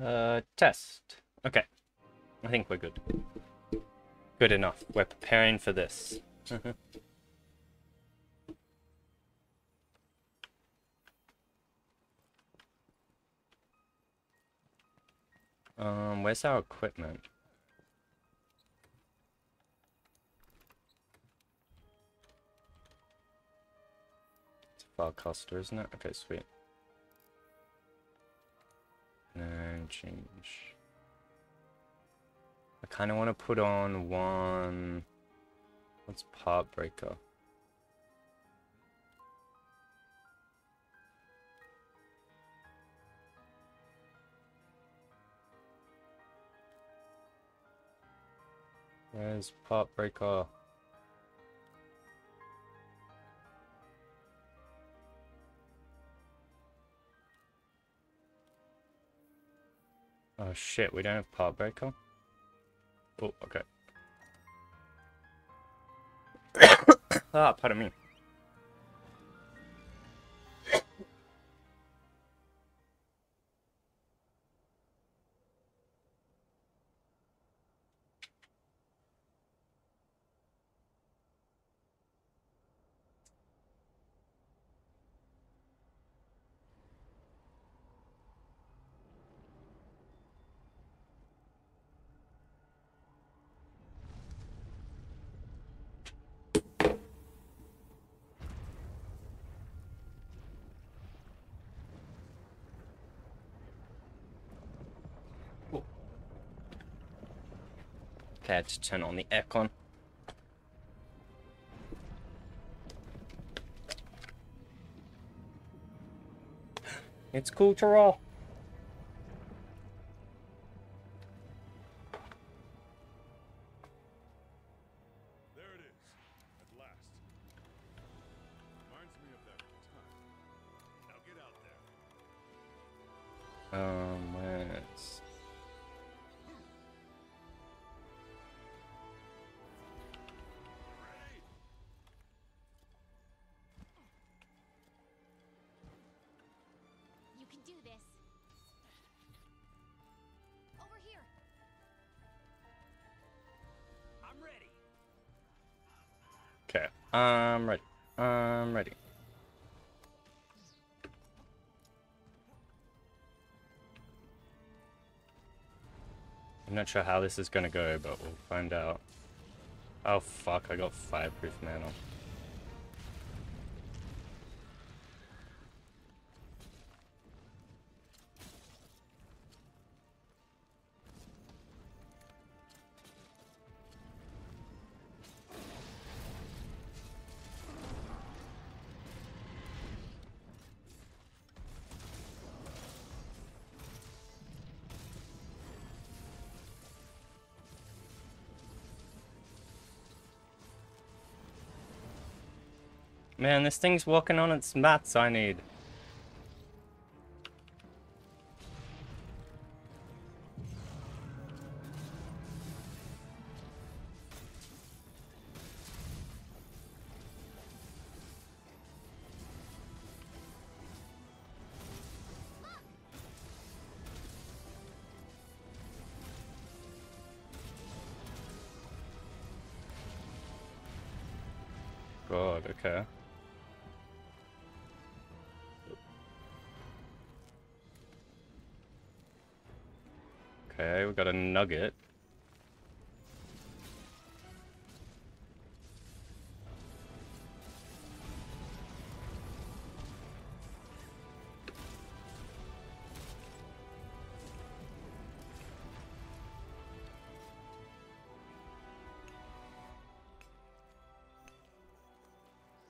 Uh, test. Okay. I think we're good. Good enough. We're preparing for this. um, where's our equipment? It's a file caster, isn't it? Okay, sweet. And change. I kind of want to put on one. What's part breaker? Where's part Oh shit, we don't have part breaker? Oh, okay. ah, pardon me. Had to turn on the aircon. It's cool to roll. I'm ready. I'm ready. I'm not sure how this is gonna go, but we'll find out. Oh fuck, I got fireproof mantle. Man, this thing's walking on its mats I need. God, okay. Got a nugget.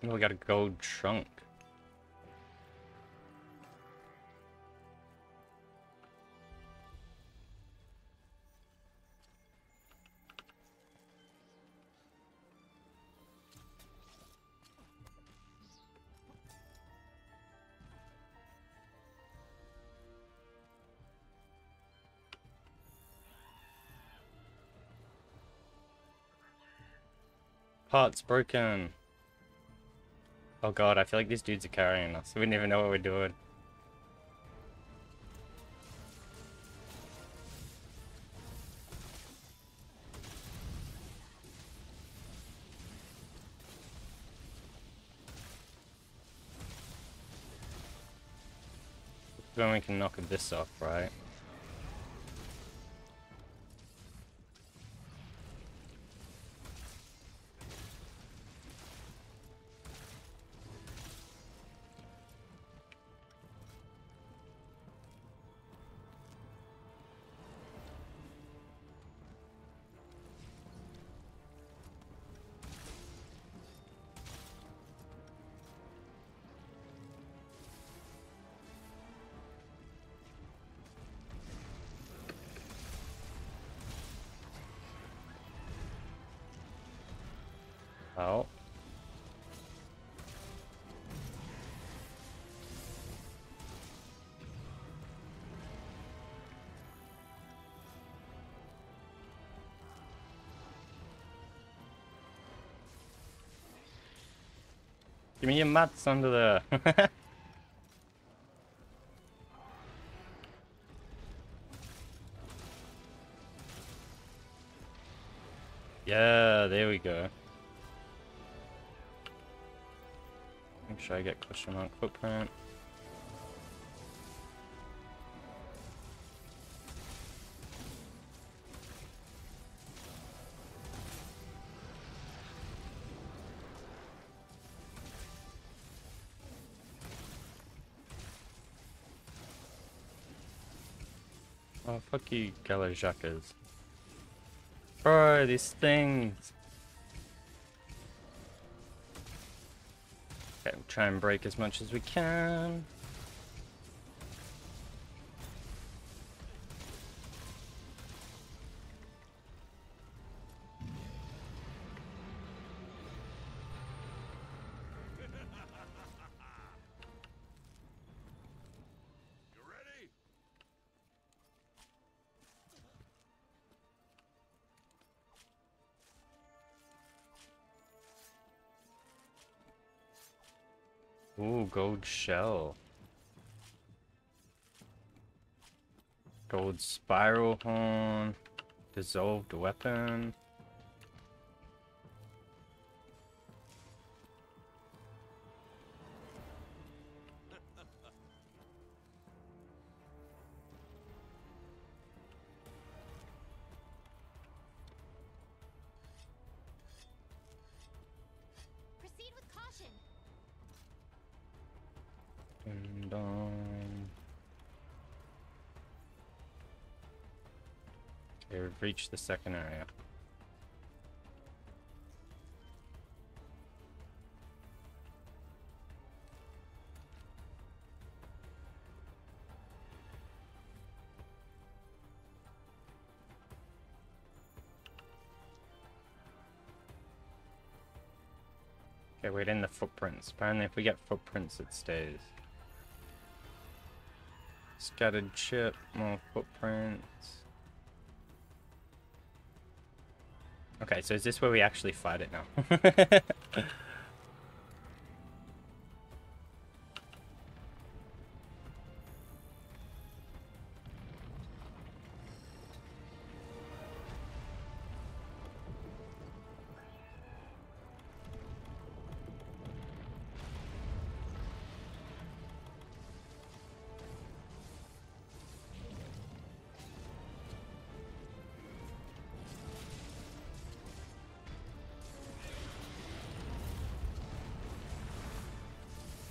We got a gold trunk. part's broken. Oh god, I feel like these dudes are carrying us. We never know what we're doing. Then we can knock this off, right? Oh. Give me your mats under there. yeah, there we go. Sure I get question mark footprint. Oh, fuck you, Galajakas. Bro, these things! Try and break as much as we can. Gold shell. Gold spiral horn. Dissolved weapon. Proceed with caution. And Okay, we've reached the second area. Okay, we're in the footprints. Apparently if we get footprints it stays. Scattered chip, more footprints. Okay, so is this where we actually fight it now?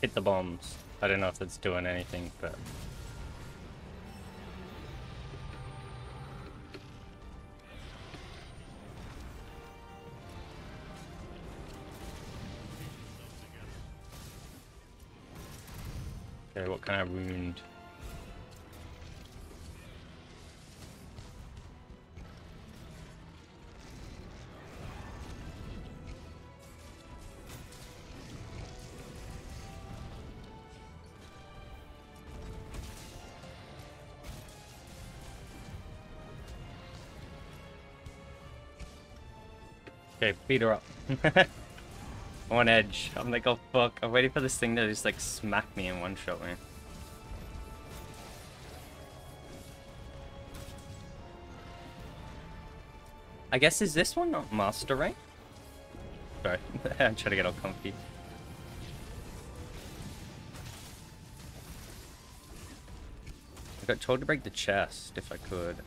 Hit the bombs. I don't know if that's doing anything, but... Okay, what kind of wound? Okay, beat her up. On edge. I'm like, oh fuck. I'm waiting for this thing to just like smack me and one shot me. I guess is this one not master rank? Sorry, I'm trying to get all comfy. I got told to break the chest if I could.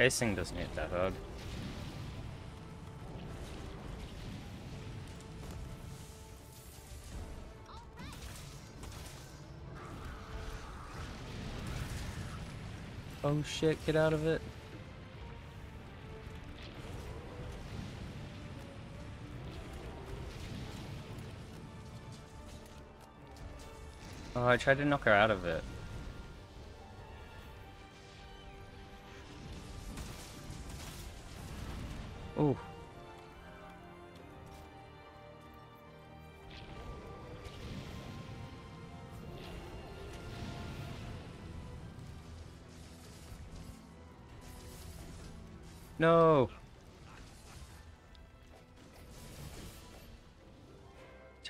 Casing doesn't hit that hard. Oh shit, get out of it. Oh, I tried to knock her out of it.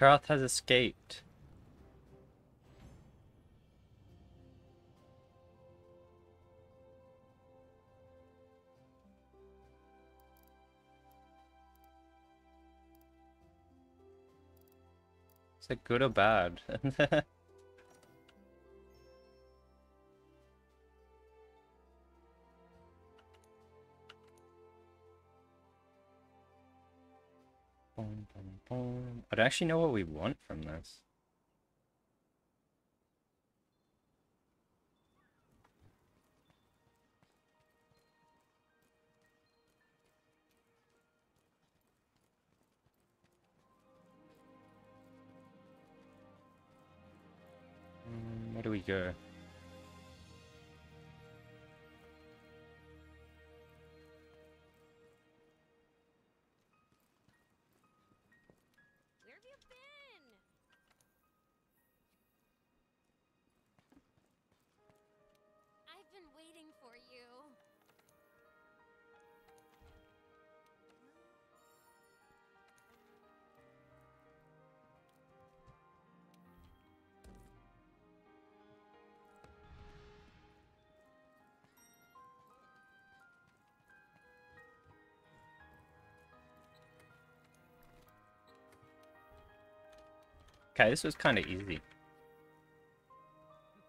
Taroth has escaped. Is it good or bad? Boom, boom, boom. I don't actually know what we want from this. Mm, Where do we go? Okay, this was kind of easy.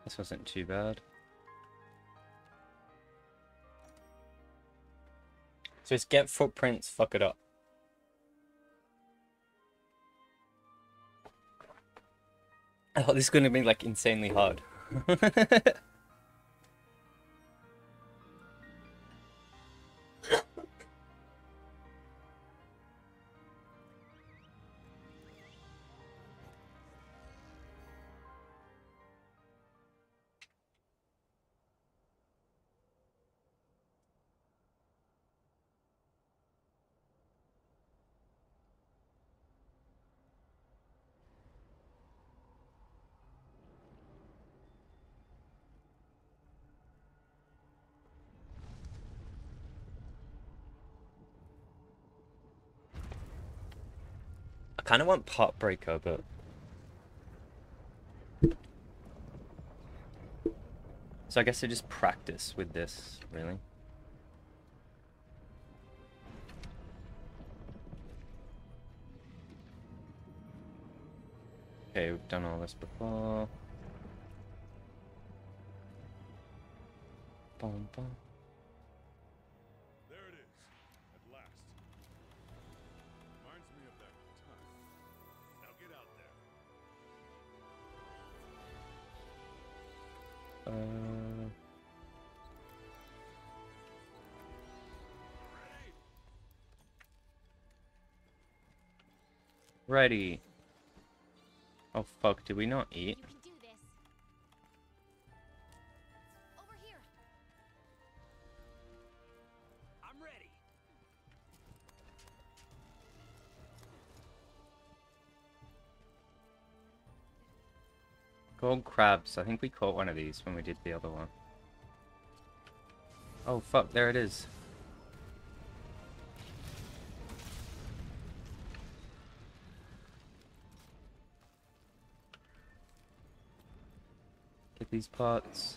This wasn't too bad. So it's get footprints, fuck it up. I thought this was going to be like insanely hard. kind of want Part Breaker, but so I guess I just practice with this, really. Okay, we've done all this before. Boom, boom. Uh, Ready? Oh fuck, did we not eat? Gold crabs. I think we caught one of these when we did the other one. Oh fuck, there it is. Get these parts.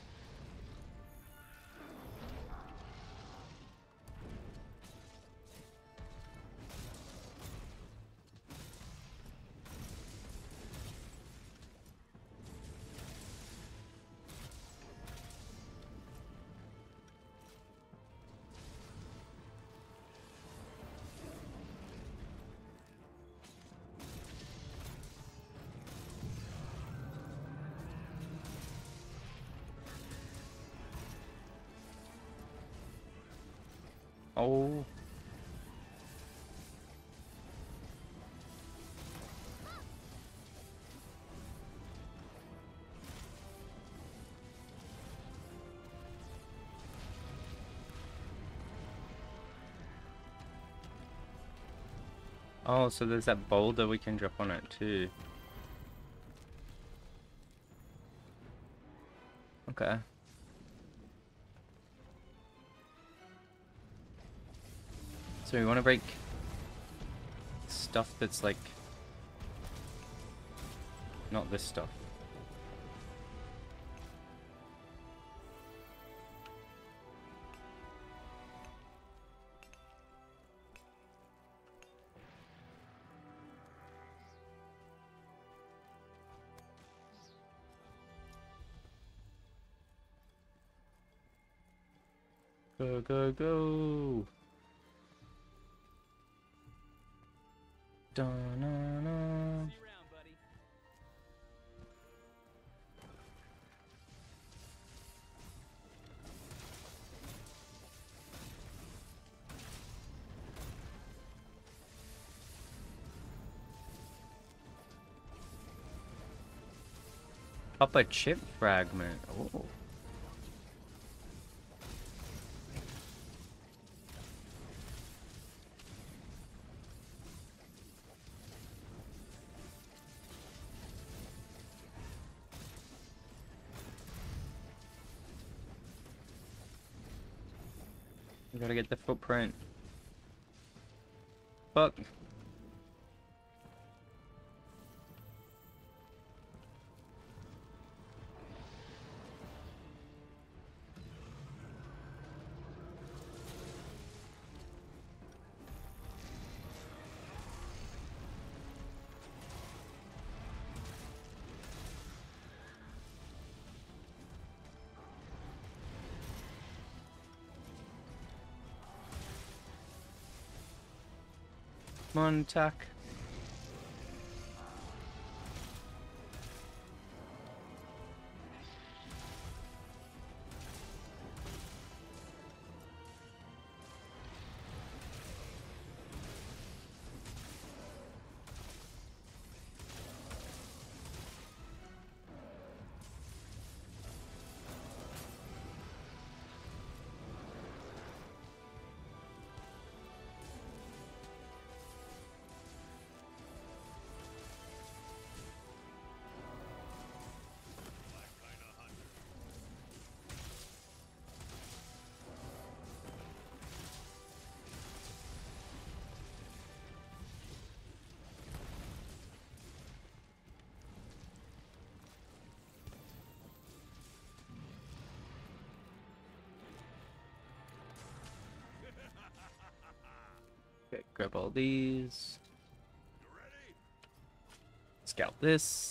Oh. Oh, so there's that boulder we can drop on it too. Okay. So we want to break stuff that's like not this stuff. Go, go, go! A chip fragment. Oh. Gotta get the footprint. Fuck. Come on, attack. Grab all these. Scout this.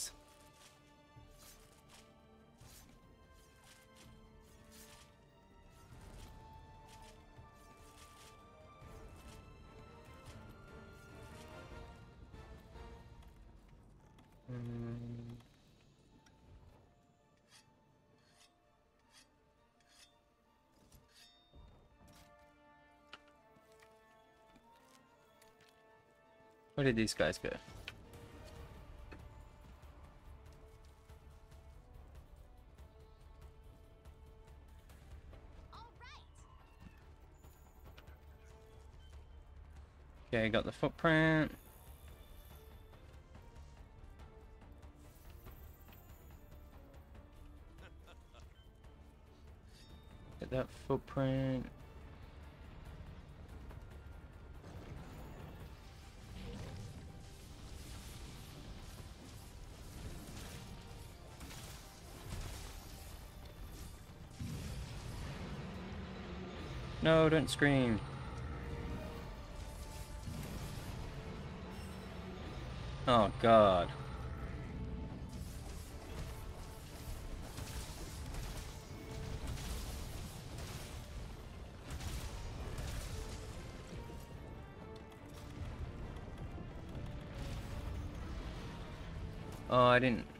Where did these guys go? Okay, got the footprint. Get that footprint. No, don't scream. Oh god. Oh, I didn't.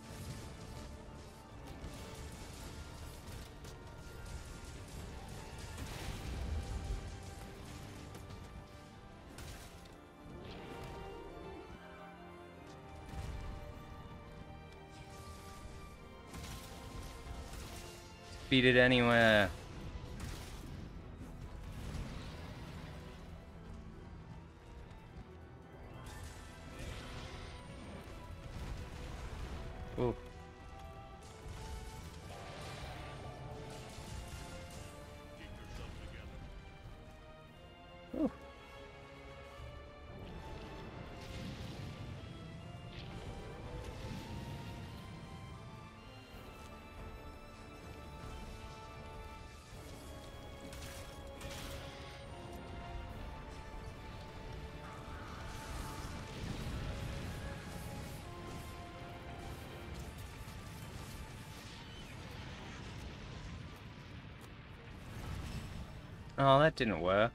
It anywhere. Ooh. Oh, that didn't work.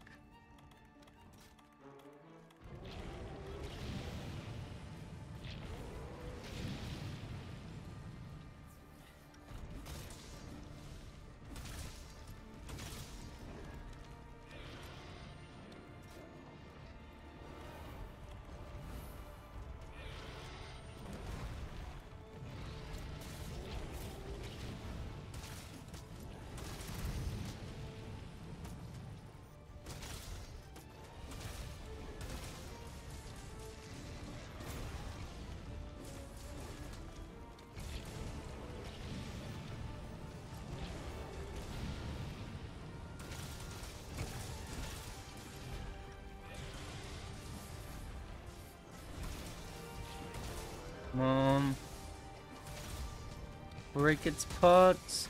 Break its parts.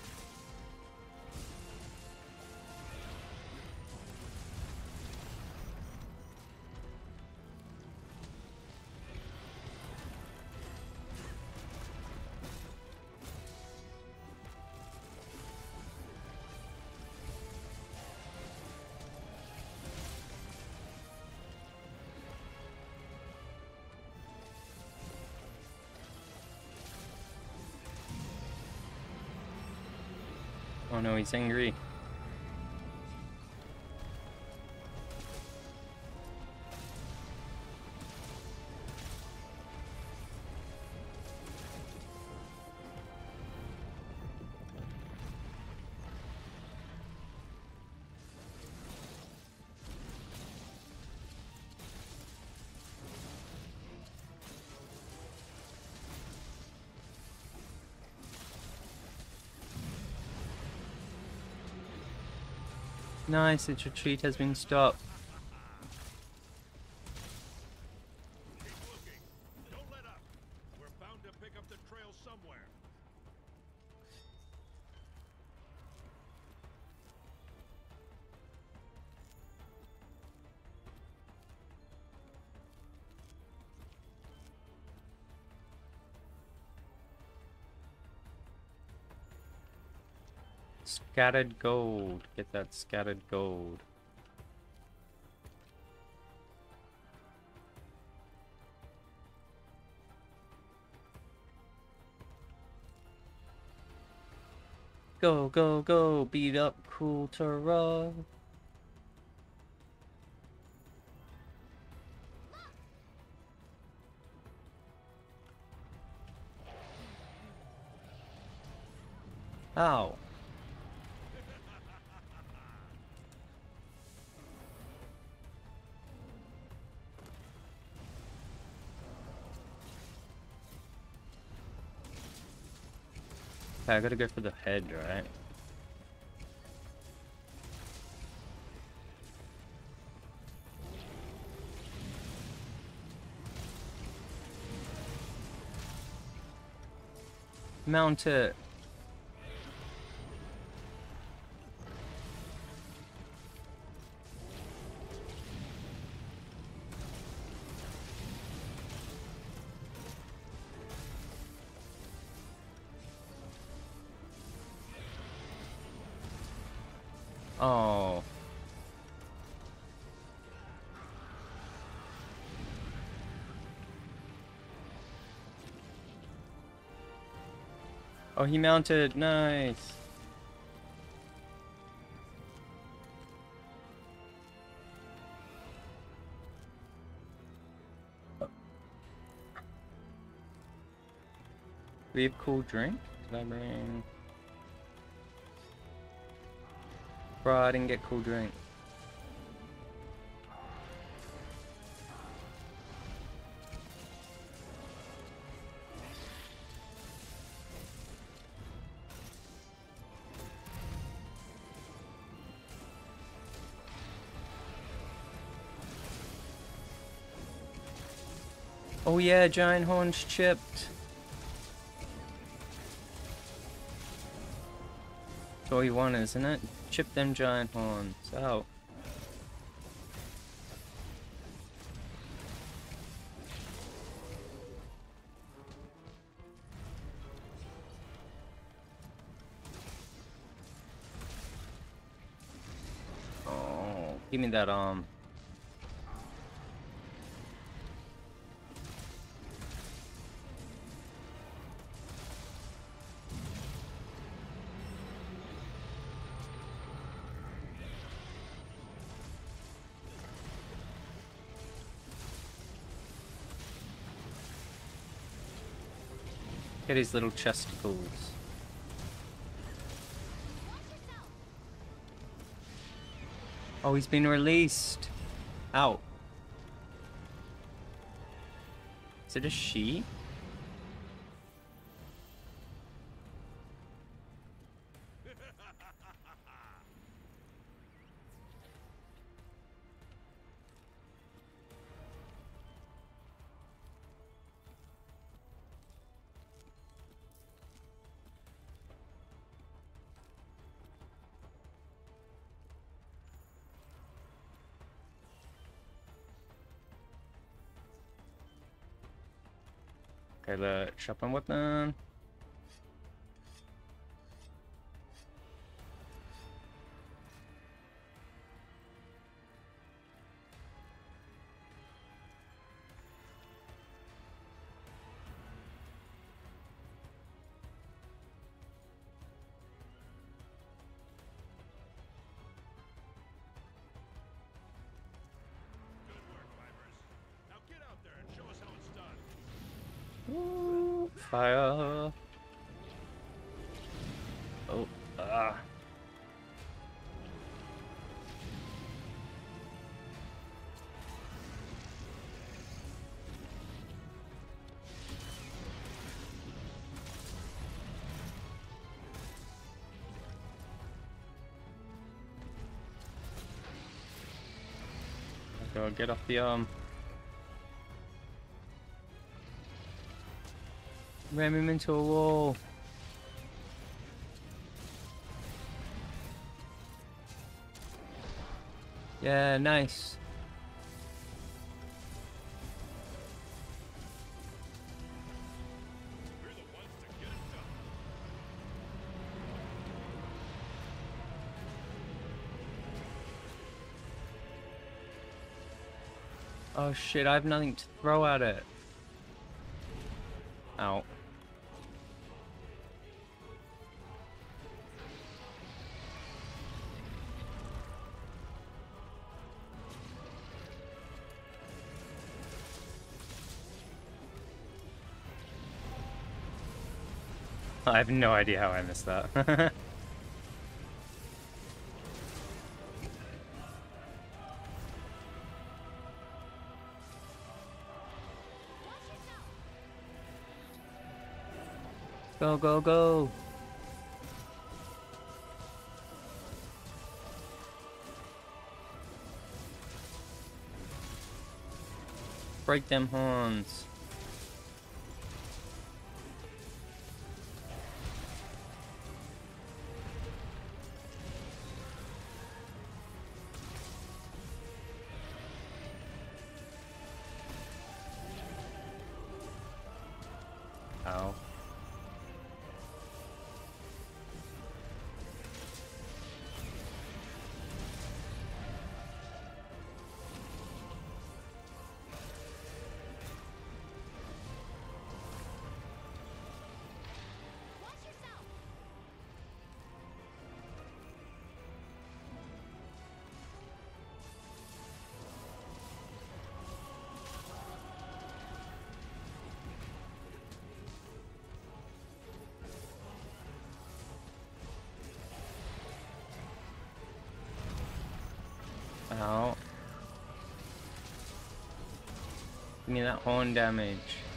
Oh no, he's angry. Nice, its retreat has been stopped. Scattered gold. Get that scattered gold. Go, go, go, beat up Kulve Taroth. Ow. Okay, I gotta go for the head, right? Mount it. Oh, he mounted. Nice. We have cool drink? Did I bring... Bro, I didn't get cool drink. Oh yeah, giant horns chipped. That's all you want, isn't it? Chip them giant horns out. Oh, give me that arm. Get his little chesticles. Oh, he's been released. Out. Is it a she? Okay, let's shop and weapon. Fire. Oh, ah. Go get off the arm. Ram him into a wall. Yeah, nice. Oh shit, I have nothing to throw at it. Ow. I have no idea how I missed that. go, go, go. Break them horns. Me that horn damage.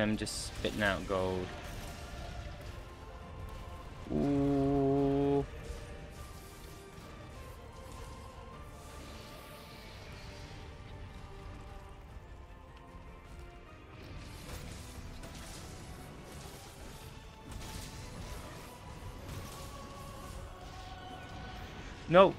Them just spitting out gold. Ooh. No.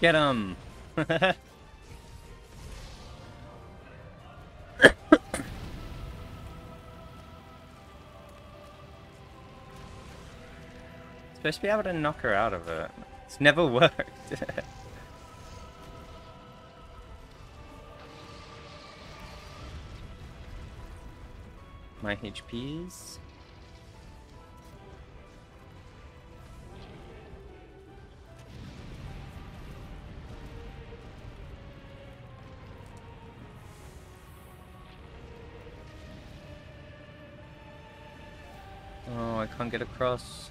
Get him. Supposed to be able to knock her out of it. It's never worked. My HPs. Can't get across.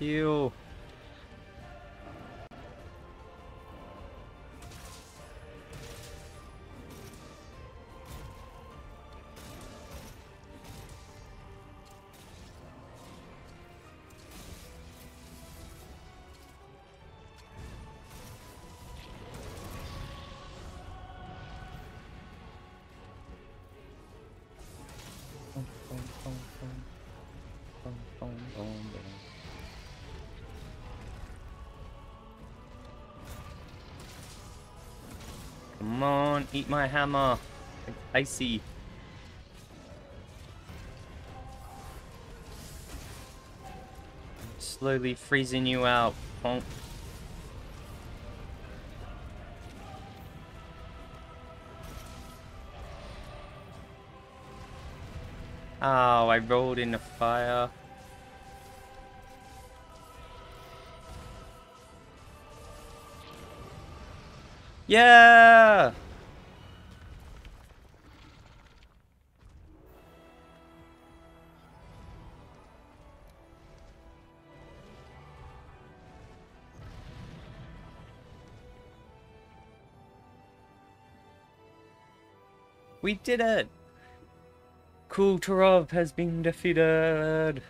Heal. My hammer. Icy. Slowly freezing you out. Oh, I rolled in the fire. Yeah! We did it! Kulve Taroth has been defeated!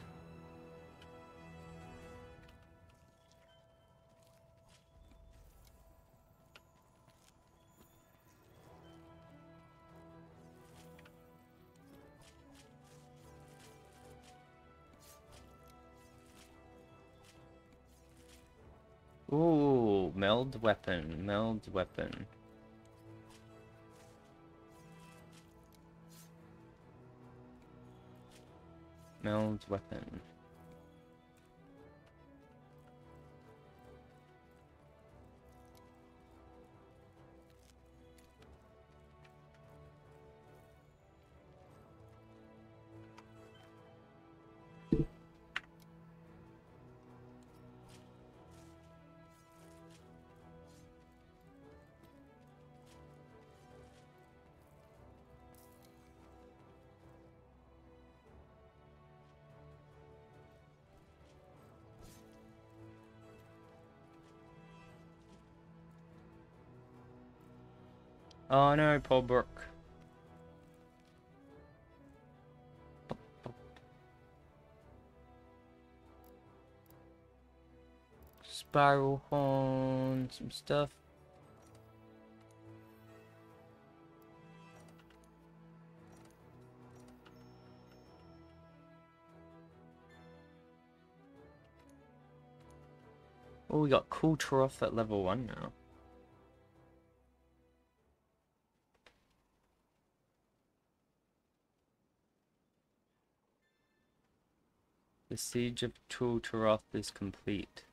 Ooh, meld weapon, meld weapon. Meld weapon. Oh no, Paul Brook. Spiral horn, some stuff. Oh, we got Kulve Taroth at level 1 now. The siege of Kulve Taroth is complete.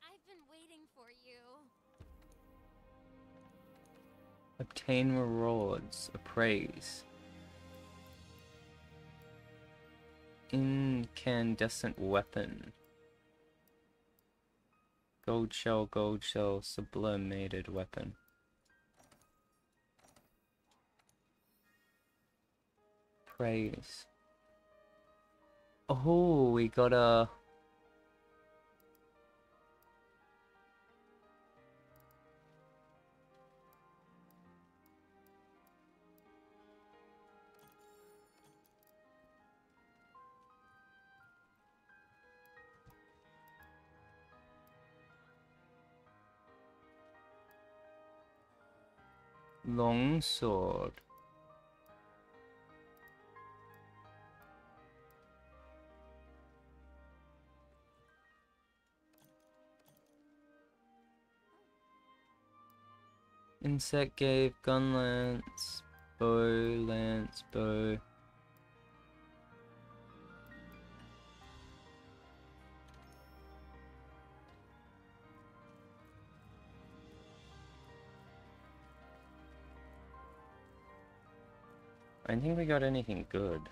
I've been waiting for you. Obtain rewards, appraise. Incandescent weapon. Gold shell, gold shell, sublimated weapon. Praise. Oh, we got a. Long sword. Insect Glaive gun lance, bow, lance, bow. I don't think we got anything good.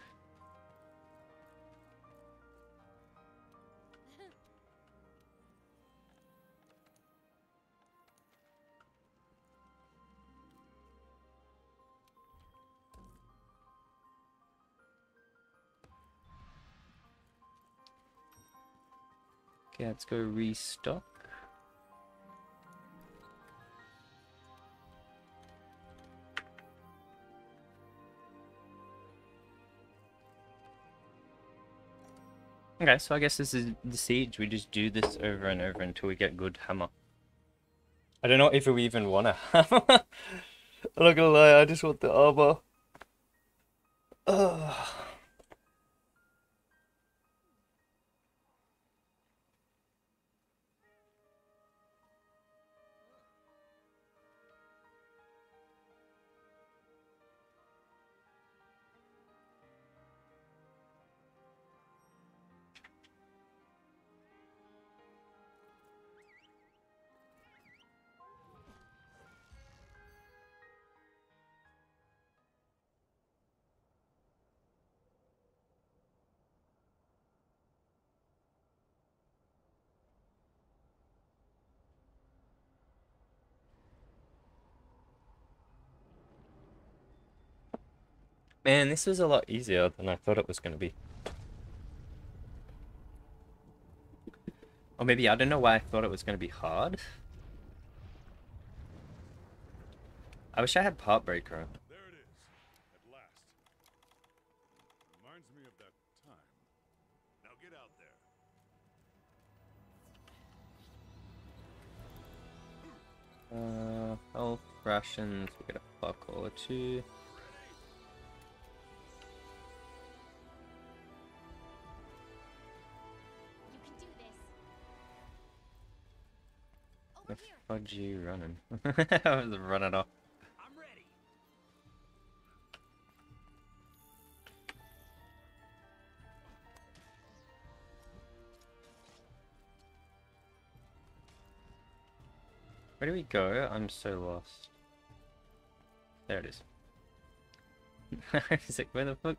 Okay, let's go restock. Okay, so I guess this is the siege. We just do this over and over until we get good hammer. I don't know if we even want a hammer. I'm not gonna lie, I just want the armor. Ugh. Man, this was a lot easier than I thought it was gonna be. Or maybe I don't know why I thought it was gonna be hard. I wish I had Part Breaker. There it is, at last. Reminds me of that time. Now get out there. Uh, health rations, we get a fuck all or two. The fudge you running? I was running off. I'm ready. Where do we go? I'm so lost. There it is. Where the fuck?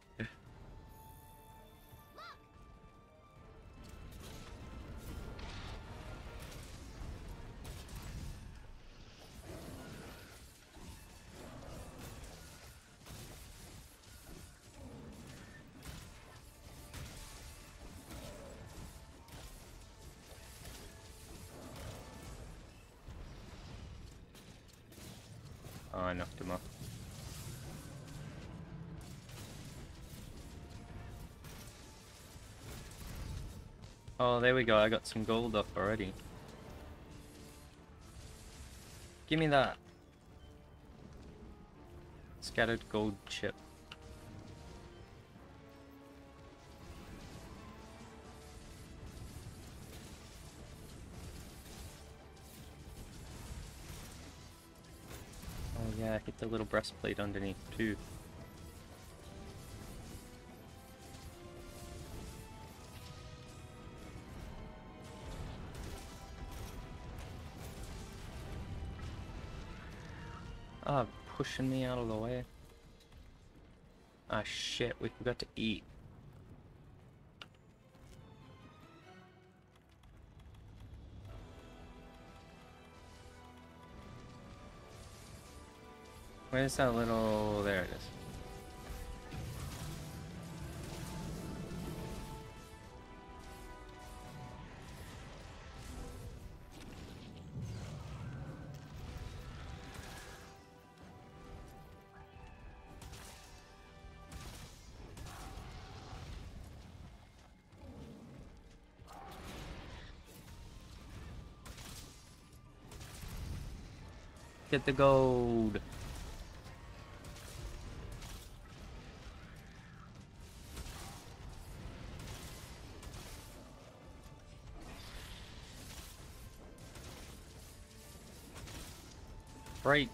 Oh, there we go. I got some gold up already. Give me that. Scattered gold chip. Oh yeah, I hit the little breastplate underneath too. Pushing me out of the way. Ah shit, we forgot to eat. Where's that little... there it is. Get the gold. Break.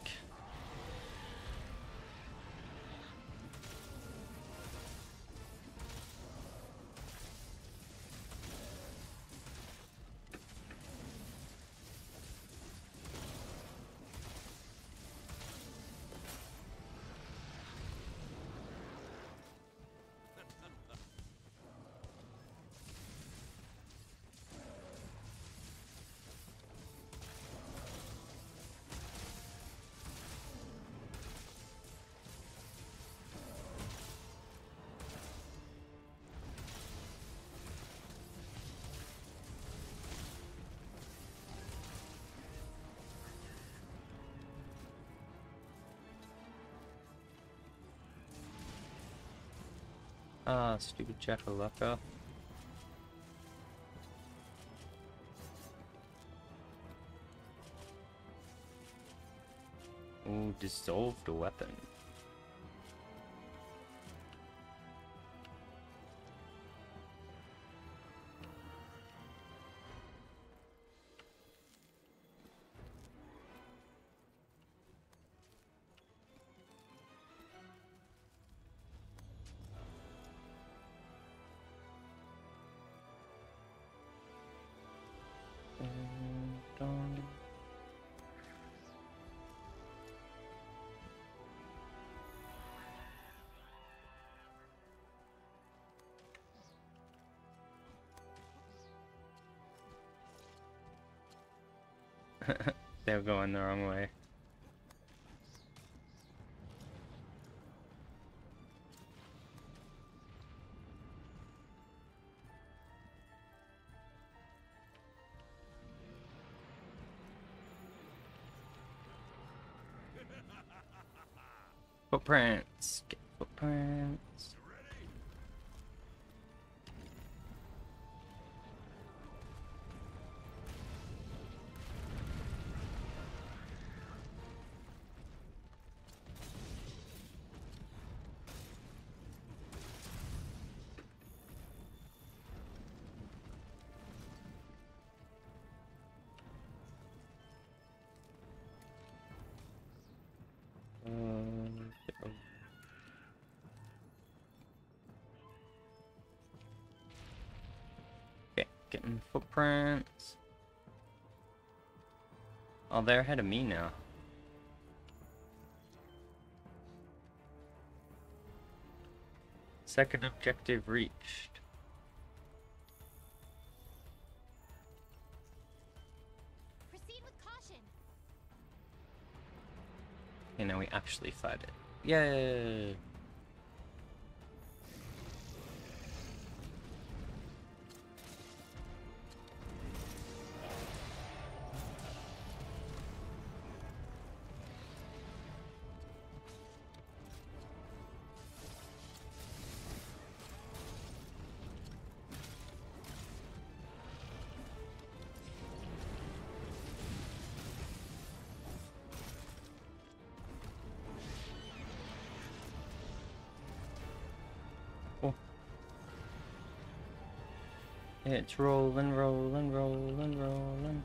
Ah, stupid Gajalaka. Ooh, dissolved weapon. They're going the wrong way. Footprints. Footprints. Oh, they're ahead of me now. Second objective reached. Proceed with caution. You know, we actually fight it. Yay! It's rolling, rolling, rolling, rolling.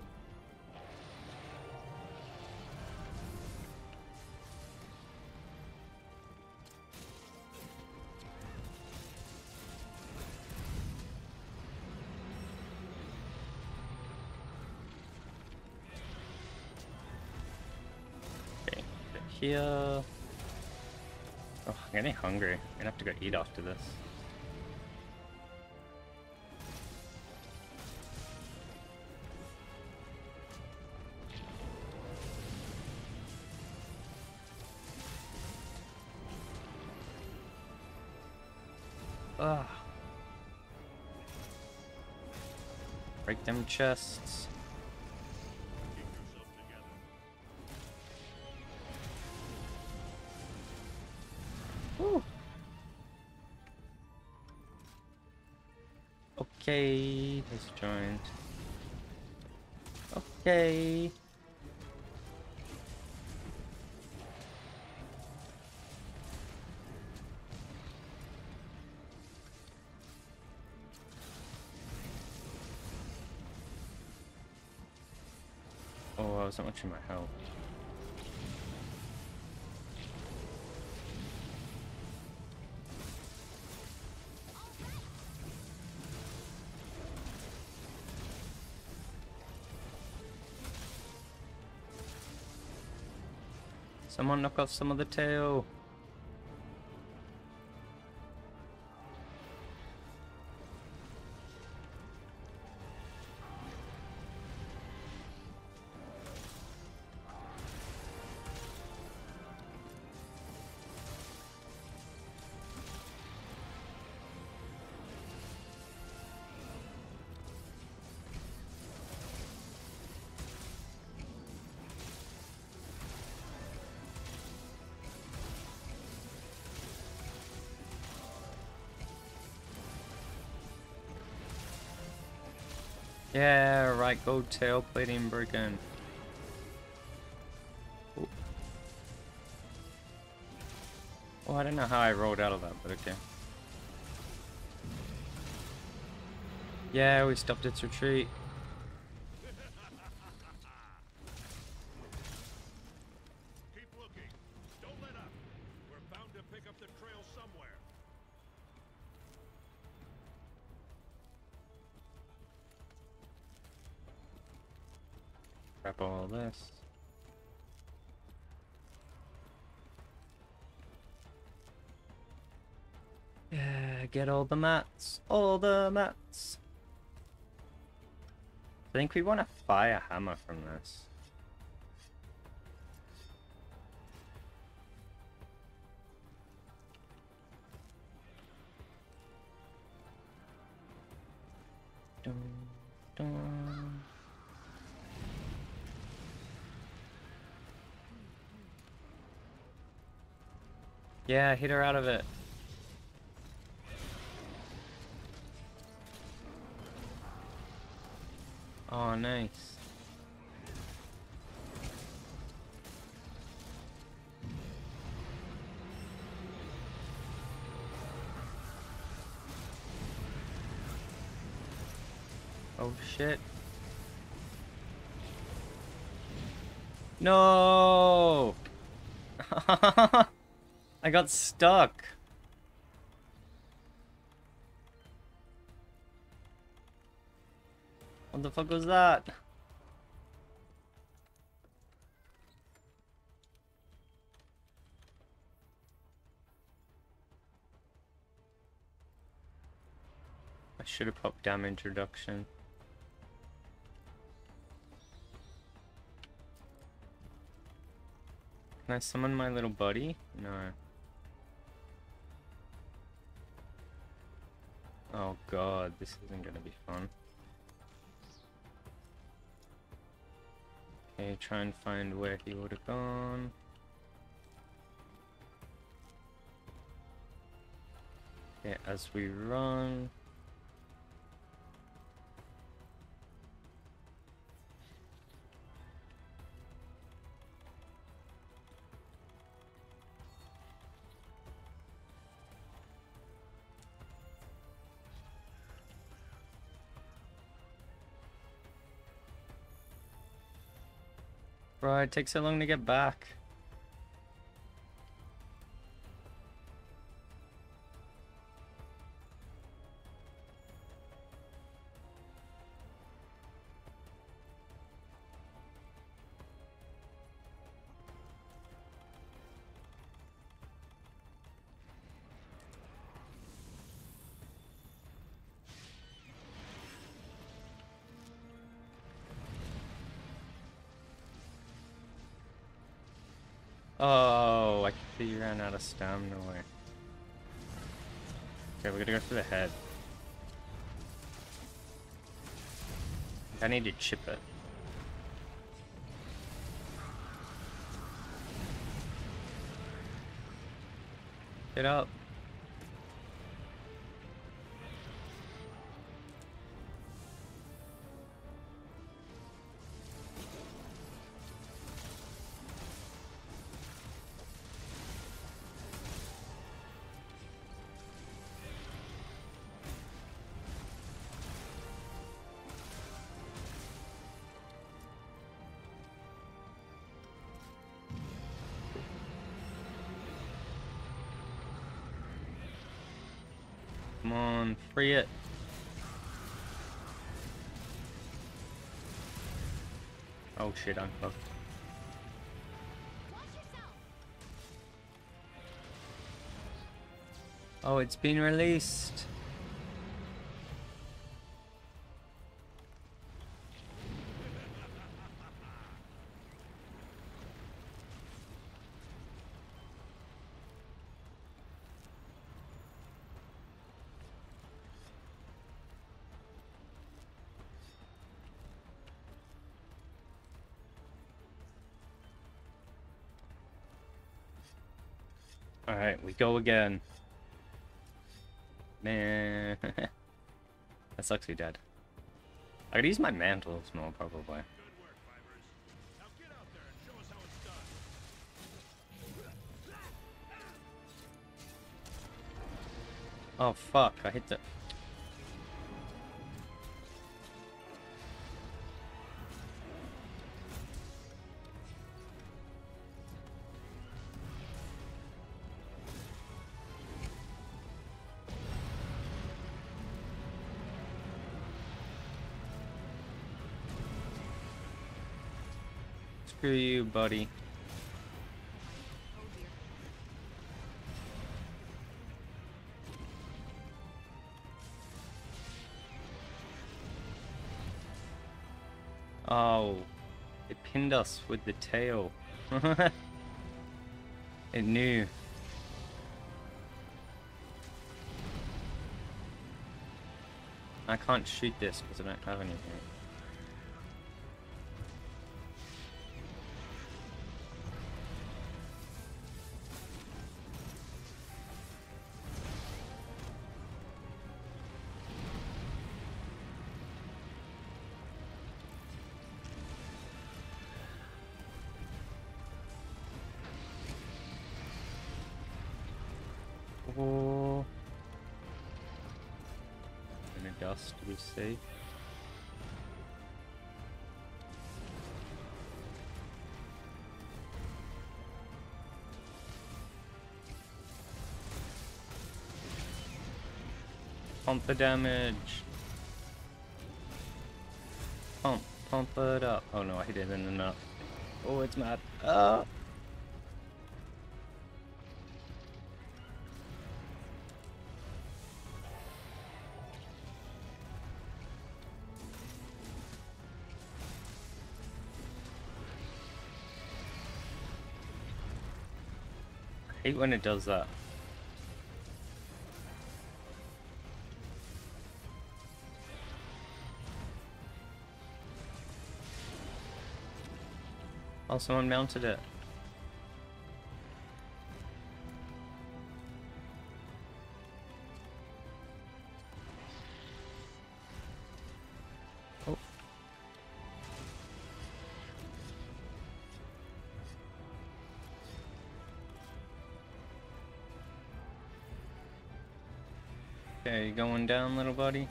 Okay, here. Oh, I'm getting hungry. I'm gonna have to go eat after this. Them chests. Woo. Okay, he's joined. Okay. Oh, I wasn't my health. Someone knock off some of the tail. Right, gold tail plating broken. Oh, I don't know how I rolled out of that, but okay. Yeah, we stopped its retreat. The mats. All the mats. I think we want a fire hammer from this. Yeah, hit her out of it. Oh, nice. Oh shit. No! I got stuck. The fuck was that? I should have popped damage reduction. Can I summon my little buddy? No. Oh god, this isn't gonna be fun. Okay, try and find where he would have gone. Okay, as we run. Bro, it takes so long to get back. Oh, I can see you ran out of stamina. Okay, we're gonna go for the head. I need to chip it. Get up. It. Oh shit, I'm fucked. Oh, it's been released. Go again. Man. that sucks you're dead. I could use my mantles more, probably. Work. Oh, fuck. I hit the... Screw you, buddy. Oh, it pinned us with the tail. it knew. I can't shoot this because I don't have anything. Dust. Pump the damage. Pump, pump it up. Oh no, I didn't enough. Oh, it's mad. Ah. Hate when it does that. Oh, someone mounted it. Are you going down, little buddy?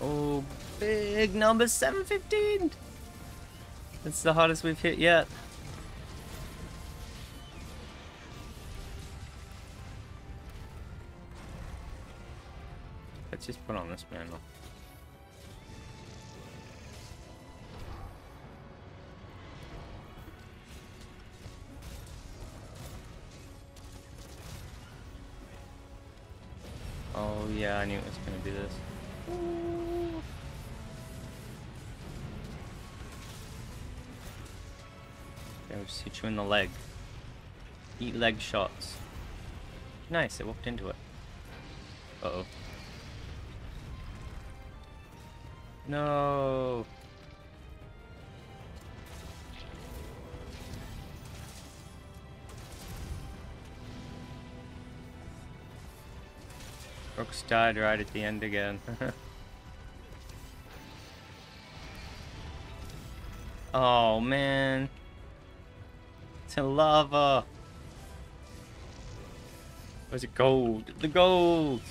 Oh, big number 715! That's the hottest we've hit yet. Let's just put on this panel. Oh yeah, I knew it was gonna be this. Okay, I'll hit you in the leg. Eat leg shots. Nice, it walked into it. Uh oh. No. Brooks died right at the end again. oh man. In lava. Where's it gold? The gold!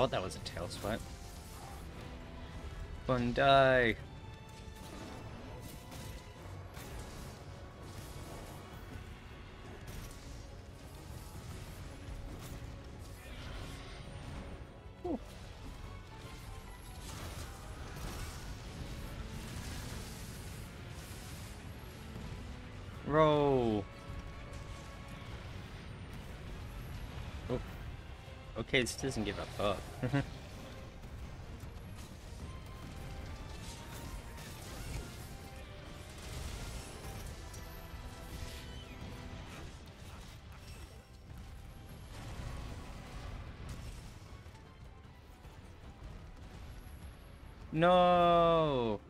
I thought that was a tail swipe. One die. This doesn't give a fuck. no.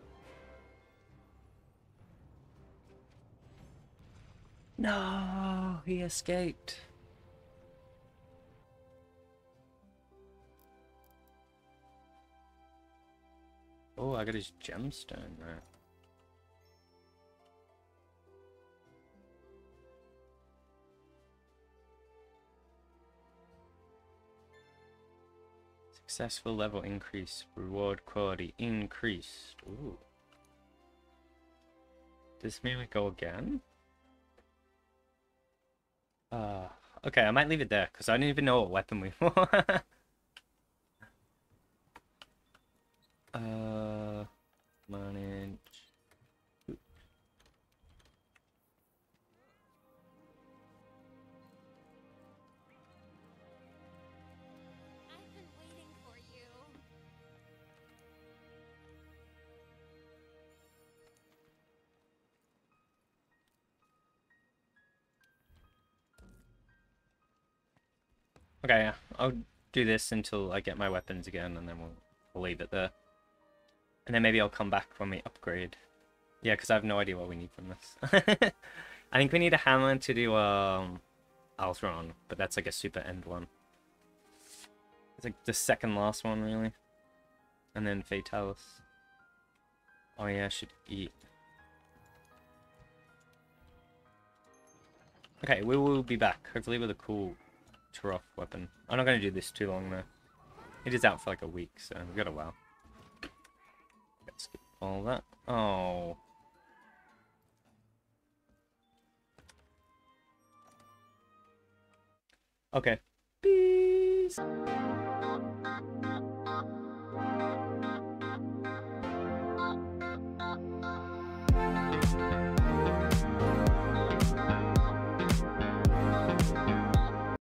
No, he escaped. Oh, I got his gemstone there. Successful level increase. Reward quality increased. Ooh. Does this mean we go again? Uh, okay, I might leave it there, because I don't even know what weapon we want. Uh, manage. I've been waiting for you. Okay, I'll do this until I get my weapons again, and then we'll leave it there. And then maybe I'll come back when we upgrade. Yeah, because I have no idea what we need from this. I think we need a hammer to do um, Alatreon, but that's like a super end one. It's like the second last one, really. And then Fatalis. Oh yeah, I should eat. Okay, we will be back, hopefully with a cool Taroth weapon. I'm not going to do this too long, though. It is out for like a week, so we've got a while all that. Oh. Okay. Peace.